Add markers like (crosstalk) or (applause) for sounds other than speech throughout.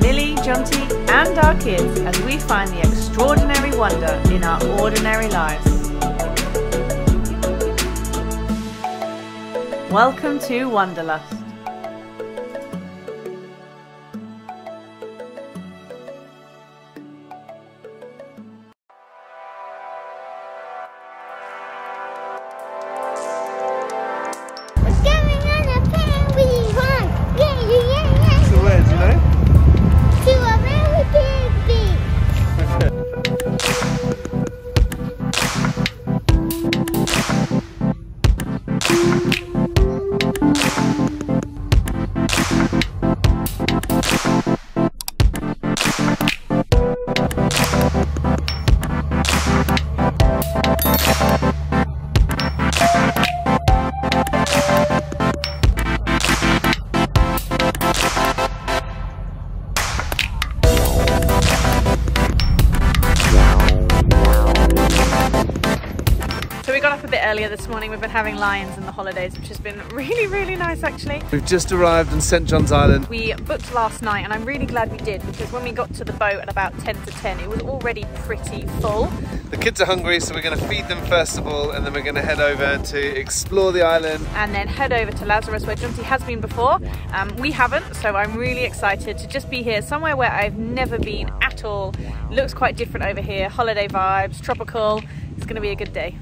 Millie, Jonty, and our kids as we find the extraordinary wonder in our ordinary lives. Welcome to Wonderlust. So morning. We've been having lions in the holidays, which has been really, really nice actually. We've just arrived on St John's Island. We booked last night and I'm really glad we did because when we got to the boat at about 10 to 10, it was already pretty full. The kids are hungry, so we're going to feed them first of all, and then we're going to head over to explore the island. and then head over to Lazarus where Jonty has been before. Um, we haven't, so I'm really excited to just be here, somewhere where I've never been at all. Looks quite different over here, holiday vibes, tropical. It's going to be a good day.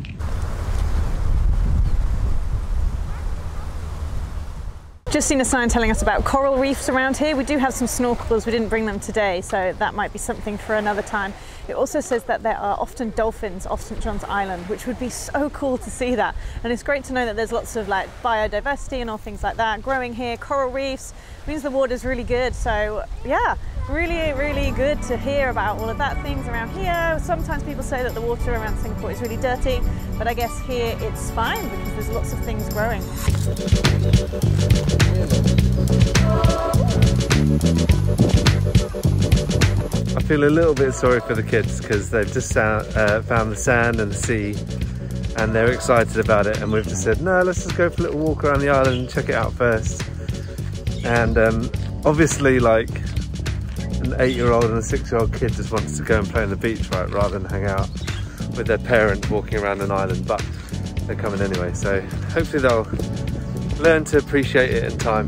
Just seen a sign telling us about coral reefs around here. We do have some snorkels, we didn't bring them today, so that might be something for another time. It also says that there are often dolphins off St John's Island, which would be so cool to see that. And it's great to know that there's lots of like biodiversity and all things like that growing here. Coral reefs means the water's really good. So yeah, really, really good to hear about all of that things around here. Sometimes people say that the water around Singapore is really dirty, but I guess here it's fine because there's lots of things growing. Feel a little bit sorry for the kids because they've just uh, found the sand and the sea and they're excited about it and we've just said no let's just go for a little walk around the island and check it out first. And um, obviously like an eight year old and a six year old kid just wants to go and play on the beach right rather than hang out with their parent walking around an island but they're coming anyway so hopefully they'll learn to appreciate it in time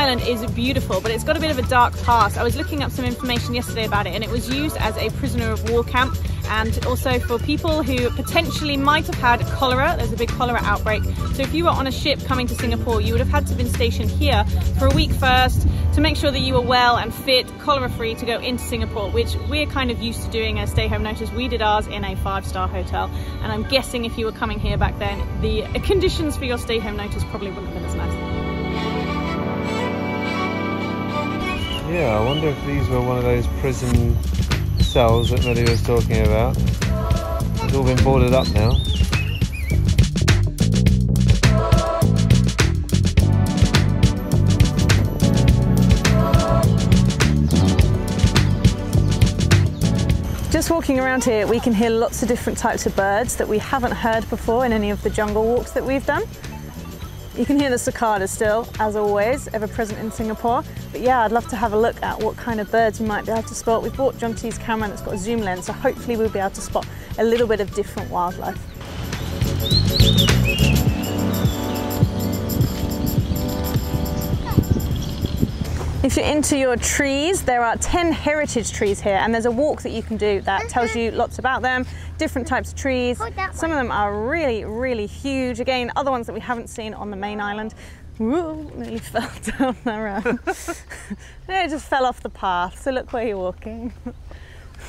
island is beautiful, but it's got a bit of a dark past. I was looking up some information yesterday about it, and it was used as a prisoner of war camp and also for people who potentially might have had cholera. There's a big cholera outbreak. So if you were on a ship coming to Singapore, you would have had to have been stationed here for a week first to make sure that you were well and fit, cholera free to go into Singapore, which we're kind of used to doing a stay home notice. We did ours in a five star hotel, and I'm guessing if you were coming here back then, the conditions for your stay home notice probably wouldn't have been as nice. Yeah, I wonder if these were one of those prison cells that Millie was talking about. It's all been boarded up now. Just walking around here, we can hear lots of different types of birds that we haven't heard before in any of the jungle walks that we've done. You can hear the cicadas still, as always, ever present in Singapore. But yeah, I'd love to have a look at what kind of birds we might be able to spot. We've bought Jonty's camera that's got a zoom lens, so hopefully we'll be able to spot a little bit of different wildlife. If you're into your trees, there are 10 heritage trees here, and there's a walk that you can do that mm-hmm. tells you lots about them, different types of trees. Oh, Some of them are really, really huge. Again, other ones that we haven't seen on the main island. Whoa, nearly (laughs) fell down the road. it (laughs) just fell off the path, so look where you're walking. (laughs)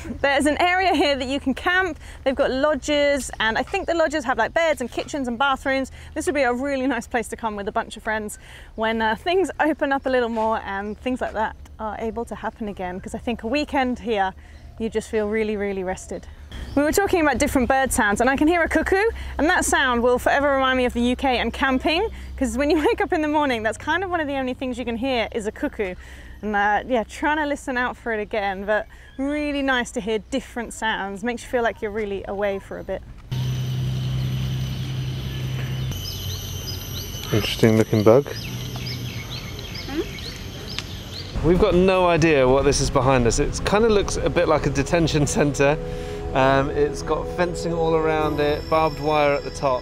There's an area here that you can camp. They've got lodges, and I think the lodges have like beds and kitchens and bathrooms. This would be a really nice place to come with a bunch of friends when uh, things open up a little more and things like that are able to happen again. Because I think a weekend here, you just feel really, really rested. We were talking about different bird sounds, and I can hear a cuckoo, and that sound will forever remind me of the UK and camping. Because when you (laughs) wake up in the morning, that's kind of one of the only things you can hear is a cuckoo. And uh, yeah, trying to listen out for it again, but really nice to hear different sounds. Makes you feel like you're really away for a bit. Interesting looking bug. We've got no idea what this is behind us. It kind of looks a bit like a detention centre. Um, it's got fencing all around it, barbed wire at the top,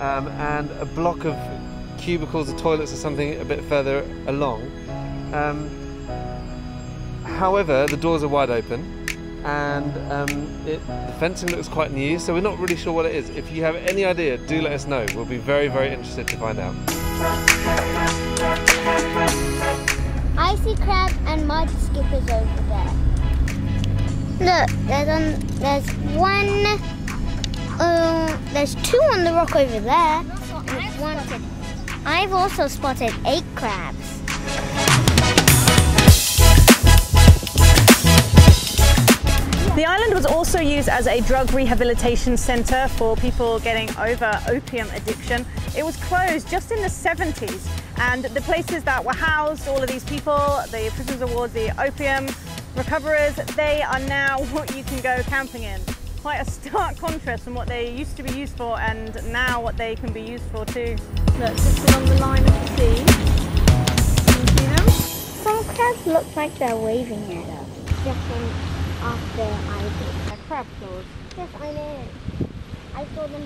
um, and a block of cubicles or toilets or something a bit further along. Um, however, the doors are wide open and um, it, the fencing looks quite new, so we're not really sure what it is. If you have any idea, do let us know. We'll be very, very interested to find out. Icy crab and mud skippers over there. Look, there's on, there's one. Uh, there's two on the rock over there. And it's one. I've also spotted eight crabs. The island was also used as a drug rehabilitation centre for people getting over opium addiction. It was closed just in the 70s, and the places that were housed all of these people, the prisoners of war, the opium recoverers, they are now (laughs) what you can go camping in. Quite a stark contrast from what they used to be used for and now what they can be used for too. Look, just along the line of the sea. Can you see them? Some crabs look like they're waving at us. Just in, after I did. They're crab claws. Yes, I know. I saw them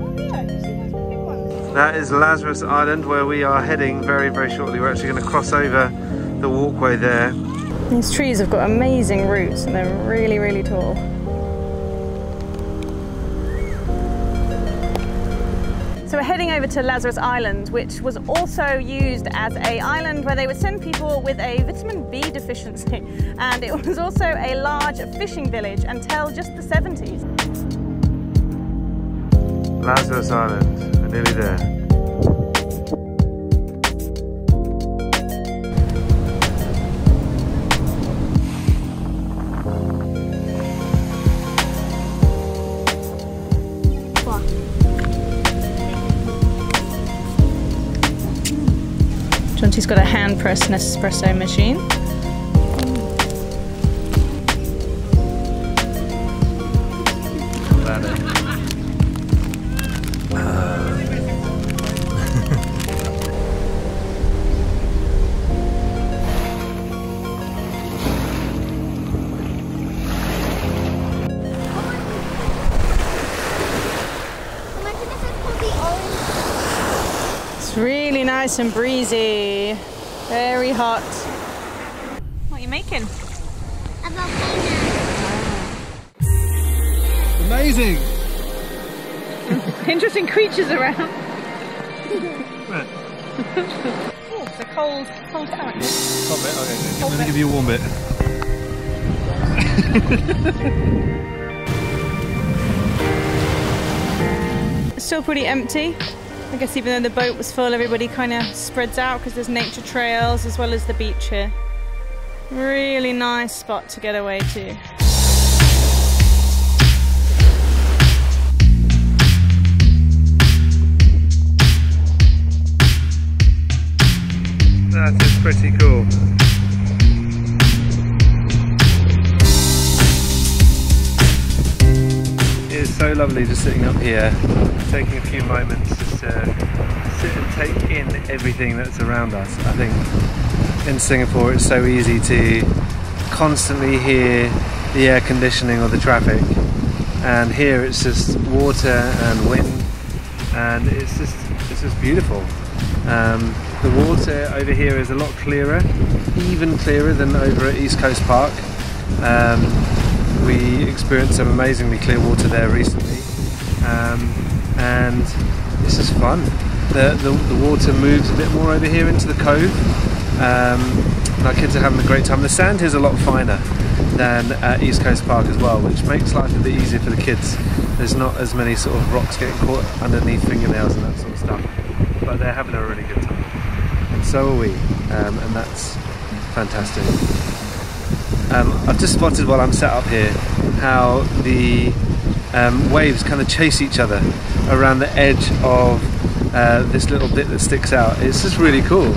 Oh yeah, you see those big ones? That is Lazarus Island where we are heading very, very shortly. We're actually going to cross over the walkway there. These trees have got amazing roots and they're really, really tall. So we're heading over to Lazarus Island, which was also used as a island where they would send people with a vitamin B deficiency. (laughs) And it was also a large fishing village until just the 70s. Lazarus Island. We're nearly there. Got a hand press Nespresso machine. Nice and breezy. Very hot. What are you making? A volcano. Amazing! (laughs) Interesting creatures around. (laughs) oh, it's a cold, cold carrot. Hot bit, okay. Let me give you a warm bit. Still pretty empty. I guess even though the boat was full, everybody kind of spreads out because there's nature trails as well as the beach here. Really nice spot to get away to. That is pretty cool. It is so lovely just sitting up here, taking a few moments to sit and take in everything that's around us. I think in Singapore it's so easy to constantly hear the air conditioning or the traffic, and here it's just water and wind, and it's just it's just beautiful. Um, the water over here is a lot clearer, even clearer than over at East Coast Park. Um, we experienced some amazingly clear water there recently, um, and it's is fun. The, the, the water moves a bit more over here into the cove, um, and our kids are having a great time. The sand here is a lot finer than at East Coast Park as well, which makes life a bit easier for the kids. There's not as many sort of rocks getting caught underneath fingernails and that sort of stuff, but they're having a really good time. And so are we, um, and that's fantastic. Um, I've just spotted while I'm sat up here how the um, waves kind of chase each other around the edge of uh, this little bit that sticks out. It's just really cool.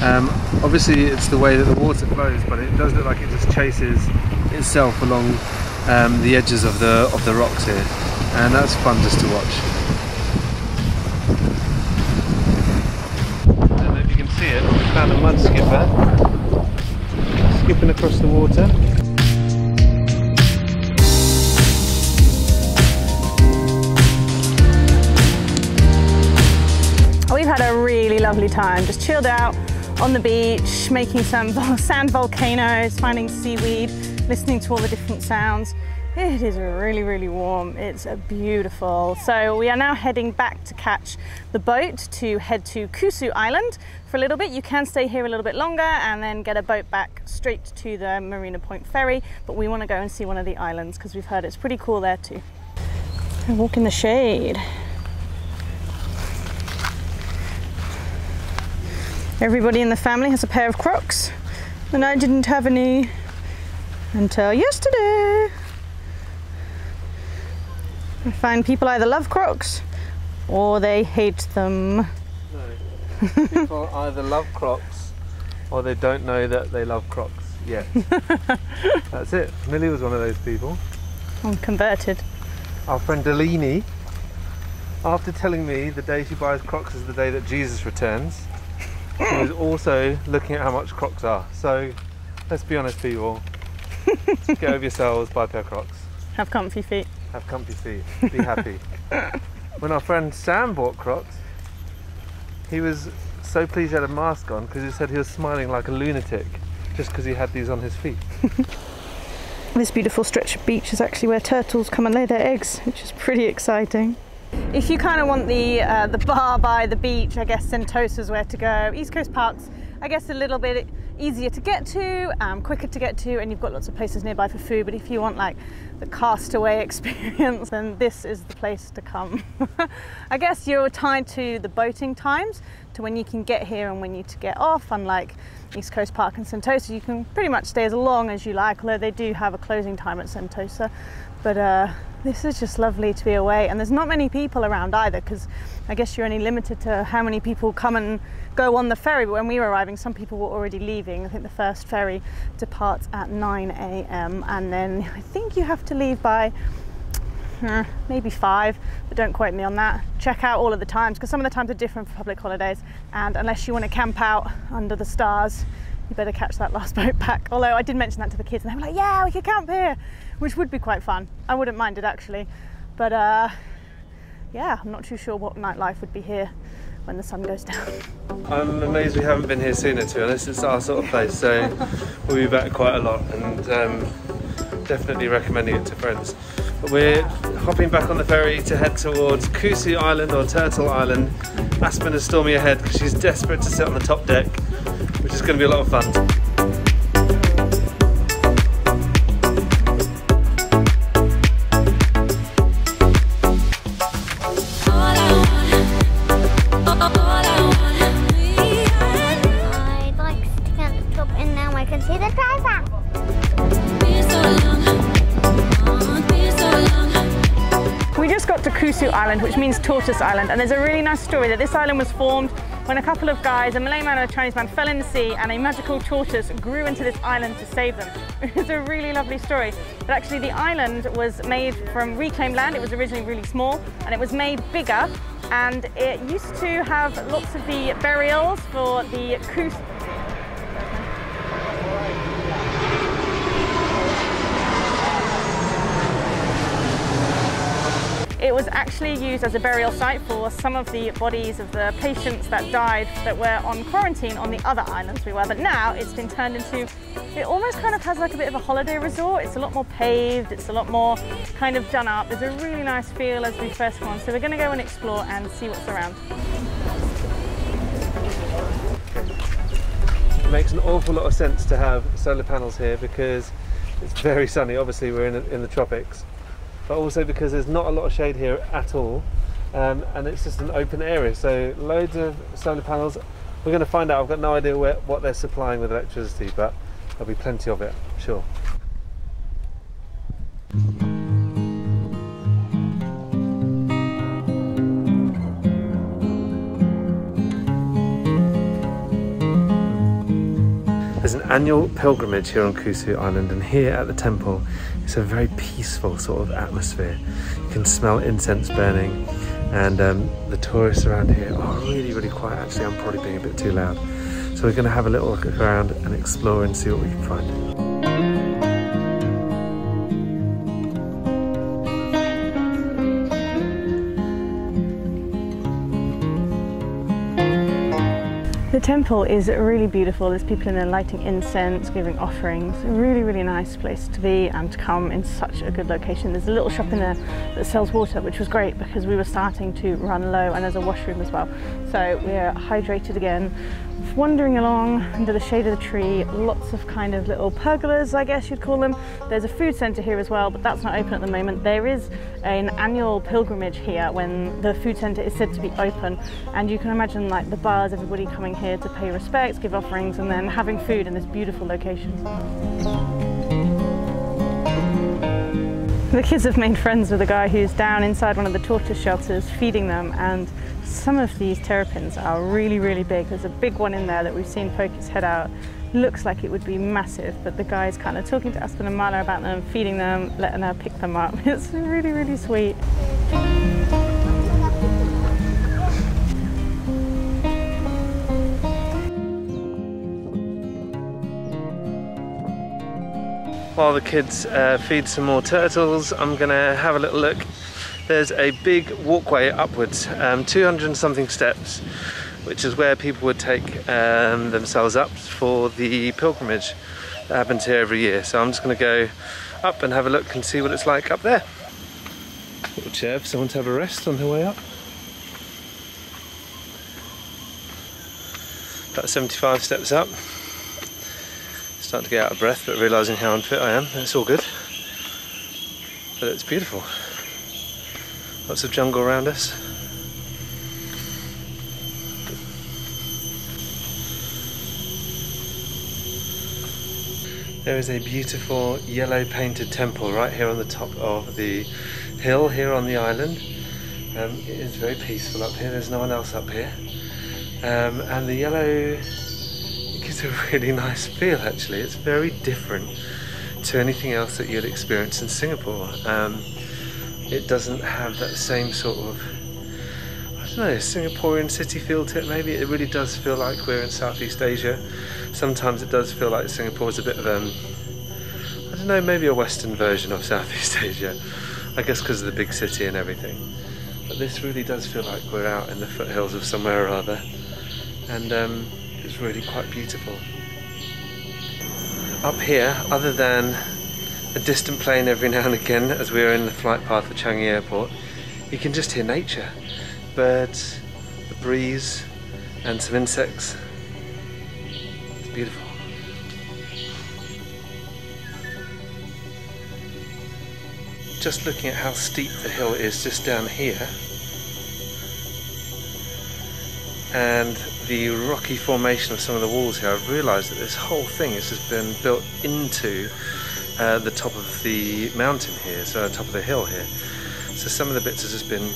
Um, obviously it's the way that the water flows, but it does look like it just chases itself along um, the edges of the, of the rocks here. And that's fun just to watch. I don't know if you can see it, we found a mud skipper skipping across the water. Had a really lovely time, just chilled out on the beach, making some (laughs) sand volcanoes, finding seaweed, listening to all the different sounds. It is really, really warm. It's beautiful. So we are now heading back to catch the boat to head to Kusu Island for a little bit. You can stay here a little bit longer and then get a boat back straight to the Marina Point ferry. But we want to go and see one of the islands because we've heard it's pretty cool there too. Walk in the shade. Everybody in the family has a pair of Crocs, and I didn't have any until yesterday. I find people either love Crocs or they hate them. No. People (laughs) either love Crocs or they don't know that they love Crocs yet. (laughs) That's it. Millie was one of those people. I'm converted. Our friend Delini, after telling me the day she buys Crocs is the day that Jesus returns, she was also looking at how much Crocs are. So let's be honest, people. (laughs) Get over yourselves, buy a pair of Crocs. Have comfy feet. Have comfy feet. Be happy. (laughs) when our friend Sam bought Crocs, he was so pleased he had a mask on because he said he was smiling like a lunatic just because he had these on his feet. (laughs) This beautiful stretch of beach is actually where turtles come and lay their eggs, which is pretty exciting. If you kind of want the uh, the bar by the beach, I guess Sentosa's where to go. East Coast Park's, I guess, a little bit easier to get to, um, quicker to get to, and you've got lots of places nearby for food. But if you want like the castaway (laughs) experience, then this is the place to come. (laughs) I guess you're tied to the boating times, to when you can get here and when you to get off. Unlike East Coast Park and Sentosa, you can pretty much stay as long as you like, although they do have a closing time at Sentosa. But uh, this is just lovely to be away, and there's not many people around either because I guess you're only limited to how many people come and go on the ferry. But when we were arriving, some people were already leaving. I think the first ferry departs at 9 a.m. and then I think you have to leave by uh, maybe five, but don't quote me on that. Check out all of the times because some of the times are different for public holidays, and unless you want to camp out under the stars, you better catch that last (laughs) boat back. Although I did mention that to the kids, and they were like, "Yeah, we could camp here." Which would be quite fun. I wouldn't mind it actually, but uh, yeah, I'm not too sure what nightlife would be here when the sun goes down. I'm amazed we haven't been here sooner to be honest, it's our sort of place, so (laughs) we'll be back quite a lot and um, definitely recommending it to friends. But we're hopping back on the ferry to head towards Kusu Island or Turtle Island. Aspen is stormy ahead because she's desperate to sit on the top deck, which is going to be a lot of fun. Means Tortoise Island. And there's a really nice story that this island was formed when a couple of guys, a Malay man and a Chinese man, fell in the sea and a magical tortoise grew into this island to save them. (laughs) It's a really lovely story. But actually the island was made from reclaimed land. It was originally really small and it was made bigger and it used to have lots of the burials for the It was actually used as a burial site for some of the bodies of the patients that died that were on quarantine on the other islands we were, but now it's been turned into, it almost kind of has like a bit of a holiday resort. It's a lot more paved, it's a lot more kind of done up. There's a really nice feel as we first on, so we're going to go and explore and see what's around. It makes an awful lot of sense to have solar panels here because it's very sunny. Obviously we're in, in the tropics but also because there's not a lot of shade here at all um, and it's just an open area. So loads of solar panels. We're going to find out. I've got no idea where, what they're supplying with electricity but there'll be plenty of it I'm sure annual pilgrimage here on Kusu Island and here at the temple it's a very peaceful sort of atmosphere. You can smell incense burning and um, the tourists around here are really, really quiet. Actually, I'm probably being a bit too loud. So we're going to have a little look around and explore and see what we can find. The temple is really beautiful. There's people in there lighting incense, giving offerings. Really, really nice place to be and to come in such a good location. There's a little shop in there that sells water, which was great because we were starting to run low, and there's a washroom as well. So we're hydrated again. Wandering along under the shade of the tree, lots of kind of little pergolas, I guess you'd call them. There's a food centre here as well, but that's not open at the moment. There is an annual pilgrimage here when the food centre is said to be open, and you can imagine like the bars, everybody coming here to pay respects, give offerings, and then having food in this beautiful location. The kids have made friends with a guy who's down inside one of the tortoise shelters feeding them, and some of these terrapins are really, really big. There's a big one in there that we've seen poke its head out. Looks like it would be massive, but the guy's kind of talking to Aspen and Marla about them, feeding them, letting her pick them up. (laughs) It's really, really sweet. While the kids uh, feed some more turtles, I'm gonna have a little look. There's a big walkway upwards, um, 200 and something steps, which is where people would take um, themselves up for the pilgrimage that happens here every year. So I'm just gonna go up and have a look and see what it's like up there. Little chair for someone to have a rest on their way up. About 75 steps up. Starting to get out of breath, but realising how unfit I am. It's all good. But it's beautiful. Lots of jungle around us. There is a beautiful yellow painted temple right here on the top of the hill here on the island. Um, it is very peaceful up here, there's no one else up here. Um, and the yellow gives a really nice feel actually. It's very different to anything else that you'd experience in Singapore. Um, it doesn't have that same sort of I don't know Singaporean city feel to it. Maybe it really does feel like we're in Southeast Asia. Sometimes it does feel like Singapore is a bit of um, I don't know maybe a Western version of Southeast (laughs) Asia. I guess because of the big city and everything. But this really does feel like we're out in the foothills of somewhere or other, and um, it's really quite beautiful. Up here, other than a distant plane every now and again as we're in the flight path of Changi Airport, you can just hear nature. Birds, the breeze, and some insects. It's beautiful. Just looking at how steep the hill is just down here, and the rocky formation of some of the walls here, I've realised that this whole thing has just been built into uh, the top of the mountain here, so the top of the hill here. So some of the bits have just been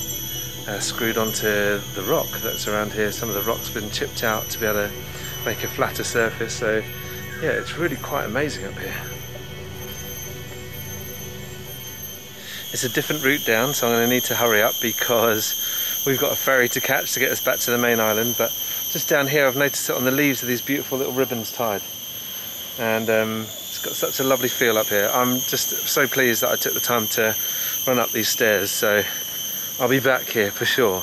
uh, screwed onto the rock that's around here. Some of the rock's been chipped out to be able to make a flatter surface. So yeah, it's really quite amazing up here. It's a different route down, so I'm going to need to hurry up because we've got a ferry to catch to get us back to the main island. But just down here, I've noticed it on the leaves of these beautiful little ribbons tied, and um, it's got such a lovely feel up here. I'm just so pleased that I took the time to run up these stairs. So I'll be back here for sure.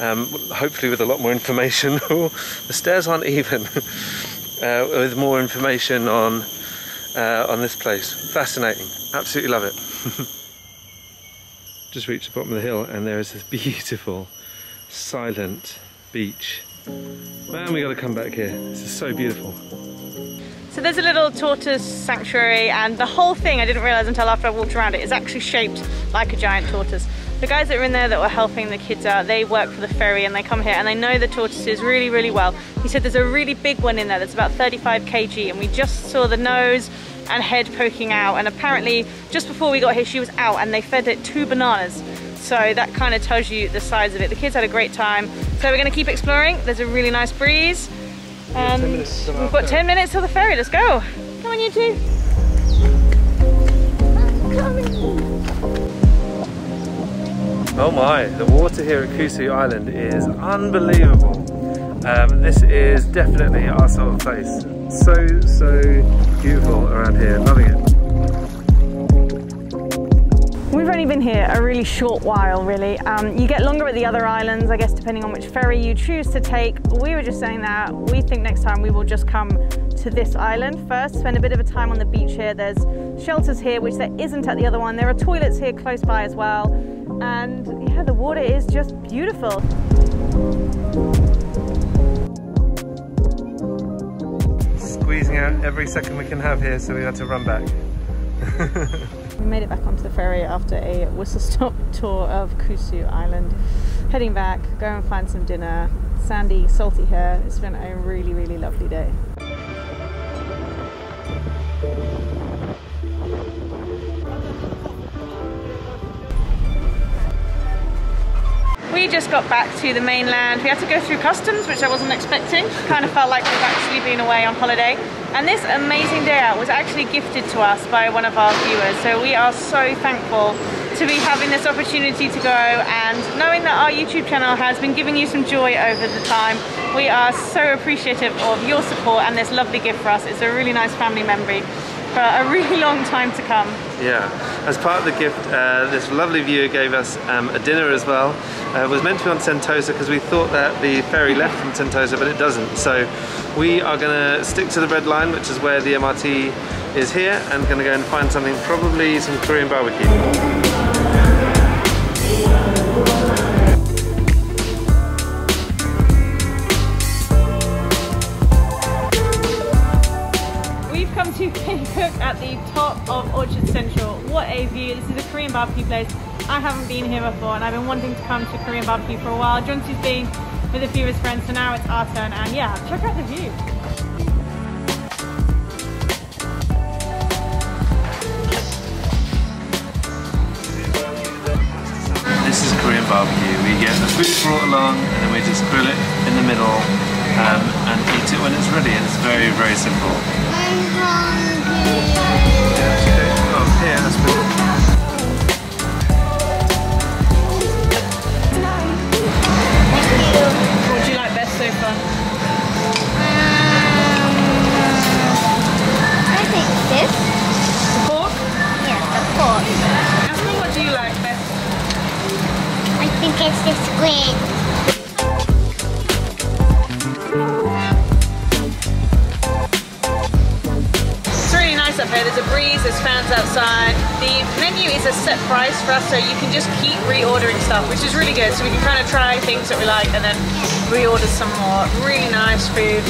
Um, hopefully with a lot more information. (laughs) the stairs aren't even. (laughs) uh, with more information on uh, on this place. Fascinating. Absolutely love it. (laughs) Just reached the bottom of the hill and there is this beautiful, silent beach. Man, we got to come back here. This is so beautiful. So there's a little tortoise sanctuary and the whole thing, I didn't realise until after I walked around it, is actually shaped like a giant tortoise. The guys that were in there that were helping the kids out, they work for the ferry and they come here and they know the tortoises really, really well. He said there's a really big one in there that's about 35 kg and we just saw the nose and head poking out and apparently just before we got here she was out and they fed it two bananas. So that kind of tells you the size of it. The kids had a great time. So we're gonna keep exploring. There's a really nice breeze. And we've got 10 minutes till the ferry, let's go. Come on you two. Oh my, the water here at Kusu Island is unbelievable. Um, this is definitely our sort of place. So, so beautiful around here, loving it. Only been here a really short while, really. Um, you get longer at the other islands, I guess, depending on which ferry you choose to take. We were just saying that we think next time we will just come to this island first, spend a bit of a time on the beach here. There's shelters here, which there isn't at the other one. There are toilets here close by as well. And yeah, the water is just beautiful. Squeezing out every second we can have here, so we had to run back. (laughs) We made it back onto the ferry after a whistle stop (laughs) tour of Kusu Island. Heading back, go and find some dinner. Sandy, salty hair. It's been a really, really lovely day. We just got back to the mainland. We had to go through customs, which I wasn't expecting. Kind of felt like we've actually been away on holiday. And this amazing day out was actually gifted to us by one of our viewers. So we are so thankful to be having this opportunity to go and knowing that our YouTube channel has been giving you some joy over the time. We are so appreciative of your support and this lovely gift for us. It's a really nice family memory for a really (laughs) long time to come. Yeah, as part of the gift, uh, this lovely viewer gave us um, a dinner as well. Uh, it was meant to be on Sentosa because we thought that the ferry left from Sentosa, but it doesn't. So we are going to stick to the red line, which is where the MRT is here, and going to go and find something, probably some Korean barbecue. At the top of Orchard Central. What a view. This is a Korean barbecue place. I haven't been here before and I've been wanting to come to Korean barbecue for a while. Johnson's been with a few of his friends, so now it's our turn and yeah, check out the view. This is Korean barbecue. We get the food brought along and then we just grill it in the middle um, and eat it when it's ready. It's very, very simple. I'm hungry. Here, that's good. What do you like best so far? I think this. Pork? Yeah, the pork. Aspen, what do you like best? I think it's the squid. Here. There's a breeze, there's fans outside. The menu is a set price for us, so you can just keep reordering stuff, which is really good. So we can kind of try things that we like and then reorder some more. Really nice food.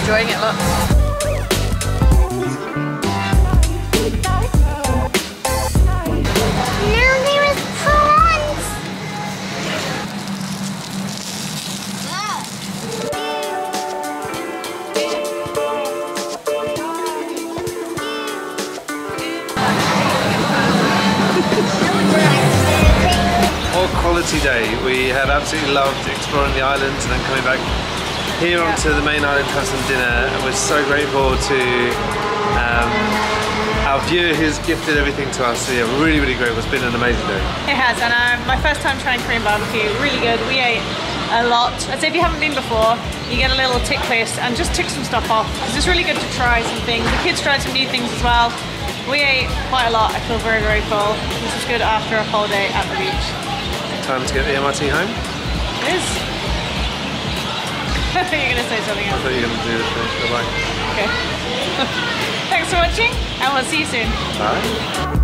Enjoying it lots. Day. We have absolutely loved exploring the islands and then coming back here onto the main island to have some dinner. And we're so grateful to um, our viewer who's gifted everything to us. So yeah, really, really grateful. It's been an amazing day. It has, and um, my first time trying Korean barbecue, really good. We ate a lot. I'd say if you haven't been before, you get a little tick list and just tick some stuff off because it's really good to try some things. The kids tried some new things as well. We ate quite a lot. I feel very, very full. This is good after a whole day at the beach. Time to get the MRT home. It is. I think you're going to say something else. I thought you were going to do the finish. Bye Okay. (laughs) Thanks for watching, and we'll see you soon. Bye.